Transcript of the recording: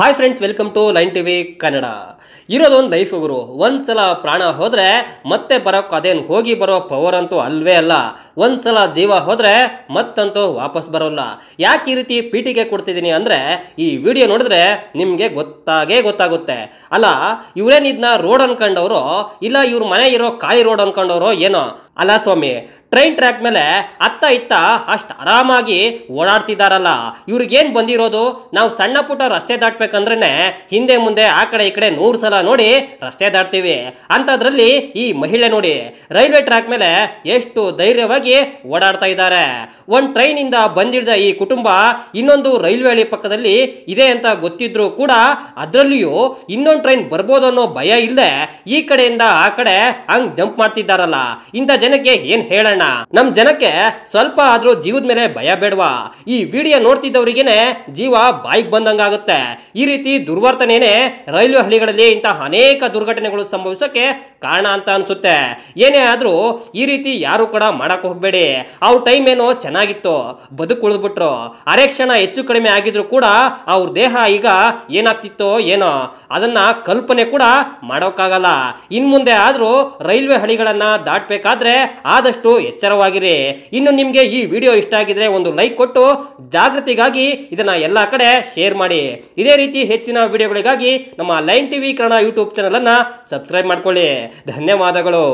Hi friends welcome to line TV Kannada ಇರೋದೊಂದು life ಗುರು. ಒಂದ್ಸಲ ಪ್ರಾಣ ಹೋದರೆ ಮತ್ತೆ ಬರೋಕ್ಕೆ ಅದೇನು ಹೋಗಿ ಬರೋ ಪವರ್ ಅಂತೂ ಅಲ್ವೇ ಅಲ್ಲ. ಒಂದ್ಸಲ ಜೀವ ಹೋದ್ರೆ ಮತ್ತಂತೂ ವಾಪಸ್ ಬರೋಲ್ಲ. ಯಾಕೆ ಈ ರೀತಿ ಪೀಟಿಗೆ ಕೊಡ್ತಿದ್ದೀನಿ ಅಂದ್ರೆ, ಈ ವಿಡಿಯೋ ನೋಡಿದ್ರೆ ನಿಮಗೆ ಗೊತ್ತಾಗೇ ಗೊತ್ತಾಗುತ್ತೆ. ಅಲ್ಲ ಇವ್ರೇನ್ ಇದನ್ನ ರೋಡ್ ಅನ್ಕೊಂಡವರು, ಇಲ್ಲ ಇವ್ರ ಮನೆ ಇರೋ ಖಾಲಿ ರೋಡ್ ಅನ್ಕೊಂಡವರು ಏನೋ? ಅಲ್ಲ ಸ್ವಾಮಿ, ಟ್ರೈನ್ ಟ್ರ್ಯಾಕ್ ಮೇಲೆ ಅತ್ತ ಇತ್ತ ಅಷ್ಟು ಆರಾಮಾಗಿ ಓಡಾಡ್ತಿದ್ದಾರಲ್ಲ ಇವ್ರಿಗೇನು ಬಂದಿರೋದು? ನಾವು ಸಣ್ಣ ಪುಟ್ಟ ರಸ್ತೆ ದಾಟಬೇಕಂದ್ರೆ ಹಿಂದೆ ಮುಂದೆ ಆ ಕಡೆ ಈ ಕಡೆ ನೂರು ಸಲ ನೋಡಿ ರಸ್ತೆ ದಾಟ್ತೀವಿ. ಅಂಥದ್ರಲ್ಲಿ ಈ ಮಹಿಳೆ ನೋಡಿ, ರೈಲ್ವೆ ಟ್ರ್ಯಾಕ್ ಮೇಲೆ ಎಷ್ಟು ಧೈರ್ಯವಾಗಿ ಓಡಾಡ್ತಾ ಇದ್ದಾರೆ. ಒಂದು ಟ್ರೈನಿಂದ ಬಂದಿಳಿದ ಈ ಕುಟುಂಬ ಇನ್ನೊಂದು ರೈಲ್ವೆ ಹಳಿ ಪಕ್ಕದಲ್ಲಿ ಇದೆ ಅಂತ ಗೊತ್ತಿದ್ರೂ ಕೂಡ ಅದರಲ್ಲಿಯೂ ಇನ್ನೊಂದು ಟ್ರೈನ್ ಬರ್ಬೋದು ಅನ್ನೋ ಭಯ ಇಲ್ಲದೆ ಈ ಕಡೆಯಿಂದ ಆ ಕಡೆ ಹಂಗ್ ಜಂಪ್ ಮಾಡ್ತಿದ್ದಾರಲ್ಲ. ಇಂಥ ಜನಕ್ಕೆ ಏನ್ ಹೇಳೋಣ ನಮ್ ಜನಕ್ಕೆ ಸ್ವಲ್ಪ ಆದ್ರೂ ಜೀವದ ಮೇಲೆ ಭಯ ಬೇಡವಾ? ಈ ವಿಡಿಯೋ ನೋಡ್ತಿದ್ದವರಿಗೇನೆ ಜೀವ ಬಾಯಿಗೆ ಬಂದಂಗಾಗುತ್ತೆ. ಈ ರೀತಿ ದುರ್ವರ್ತನೆನೇ ರೈಲ್ವೆ ಹಳಿಗಳಲ್ಲಿ ಇಂತಹ ಅನೇಕ ದುರ್ಘಟನೆಗಳು ಸಂಭವಿಸೋಕೆ ಕಾರಣ ಅಂತ ಅನ್ಸುತ್ತೆ. ಏನೇ ಆದ್ರೂ ಈ ರೀತಿ ಯಾರು ಕೂಡ ಮಾಡಕ್ ಹೋಗ್ಬೇಡಿ. ಅವ್ರ ಟೈಮ್ ಏನೋ ಚೆನ್ನಾಗಿತ್ತು. ಬದುಕು ಉಳಿದ್ಬಿಟ್ರು ಅರೆ ಕ್ಷಣ ಹೆಚ್ಚು ಕಡಿಮೆ ಆಗಿದ್ರು ಕೂಡ ಅವ್ರ ದೇಹ ಈಗ ಏನಾಗ್ತಿತ್ತೋ ಏನೋ. ಅದನ್ನ ಕಲ್ಪನೆ ಕೂಡ ಮಾಡೋಕ್ಕಾಗಲ್ಲ. ಇನ್ ಮುಂದೆ ಆದ್ರೂ ರೈಲ್ವೆ ಹಳಿಗಳನ್ನ ದಾಟಬೇಕಾದ್ರೆ ಆದಷ್ಟು ಎಚ್ಚರವಾಗಿರಿ. ಇನ್ನು ನಿಮಗೆ ಈ ವಿಡಿಯೋ ಇಷ್ಟ ಆಗಿದ್ರೆ ಒಂದು ಲೈಕ್ ಕೊಟ್ಟು ಜಾಗೃತಿಗಾಗಿ ಇದನ್ನ ಎಲ್ಲ ಕಡೆ ಶೇರ್ ಮಾಡಿ. ಇದೇ ರೀತಿ ಹೆಚ್ಚಿನ ವಿಡಿಯೋಗಳಿಗಾಗಿ ನಮ್ಮ Line TV Kannada YouTube channel ಅನ್ನ ಸಬ್ಸ್ಕ್ರೈಬ್ ಮಾಡ್ಕೊಳ್ಳಿ. ಧನ್ಯವಾದಗಳು.